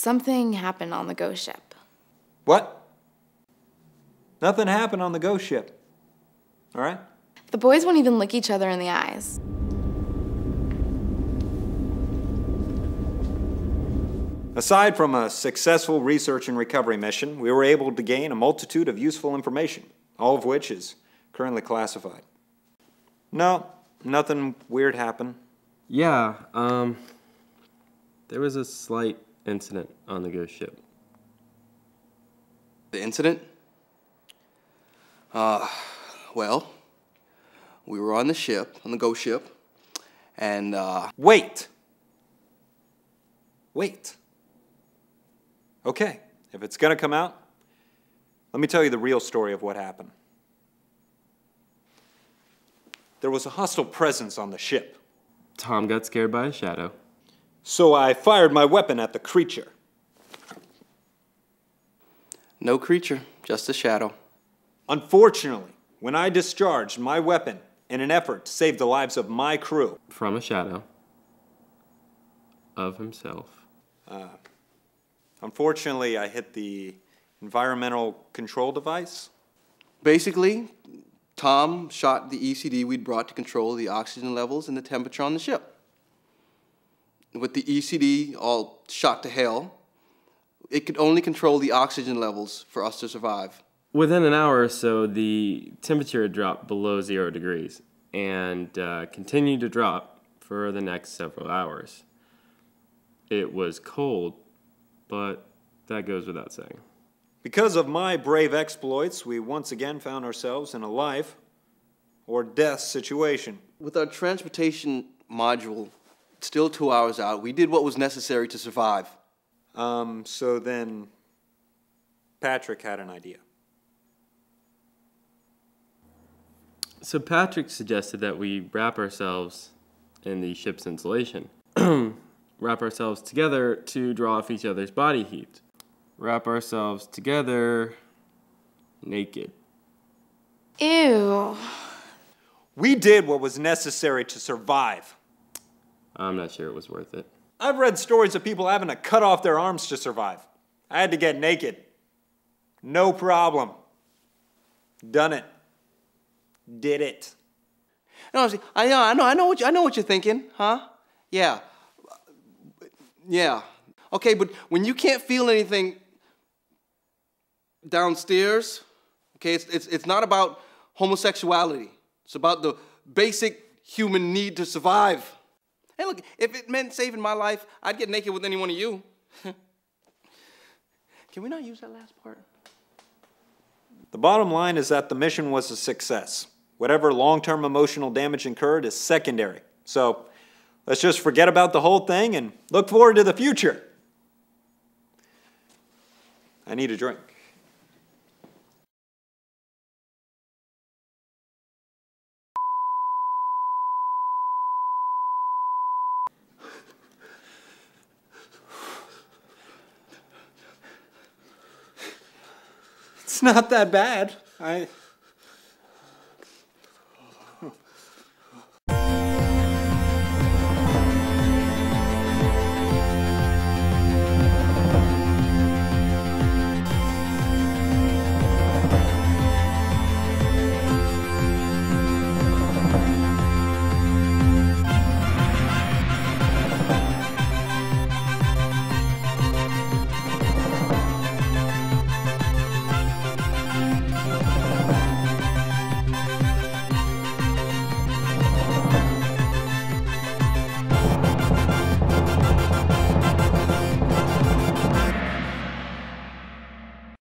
Something happened on the ghost ship. What? Nothing happened on the ghost ship. All right? The boys won't even look each other in the eyes. Aside from a successful research and recovery mission, we were able to gain a multitude of useful information, all of which is currently classified. No, nothing weird happened. Yeah, um, there was a slight incident on the ghost ship. The incident? Uh, well, we were on the ship, on the ghost ship, and, uh, Wait! Wait. Okay, if it's gonna come out, let me tell you the real story of what happened. There was a hostile presence on the ship, Tom got scared by a shadow. So I fired my weapon at the creature. no creature, just a shadow. Unfortunately, when I discharged my weapon in an effort to save the lives of my crew, From a shadow. Of himself. Uh, unfortunately, I hit the environmental control device. Basically, Tom shot the ECD we'd brought to control the oxygen levels and the temperature on the ship. With the ECD all shot to hell, it could only control the oxygen levels for us to survive. Within an hour or so, the temperature had dropped below zero degrees and uh, continued to drop for the next several hours. It was cold, but that goes without saying. Because of my brave exploits, we once again found ourselves in a life or death situation. With our transportation module still two hours out, we did what was necessary to survive. Um, so then Patrick had an idea. So Patrick suggested that we wrap ourselves in the ship's insulation. wrap ourselves together to draw off each other's body heat. Wrap ourselves together naked. Ew. We did what was necessary to survive. I'm not sure it was worth it. I've read stories of people having to cut off their arms to survive. I had to get naked. No problem. Done it. Did it. No, I know, I know, I know what you, I know what you're thinking, huh? Yeah, yeah. Okay, but when you can't feel anything downstairs, okay, it's it's it's not about homosexuality. It's about the basic human need to survive. Hey, look, if it meant saving my life, I'd get naked with any one of you. Can we not use that last part? The bottom line is that the mission was a success. Whatever long term emotional damage incurred is secondary. So let's just forget about the whole thing and look forward to the future. I need a drink. It's not that bad. I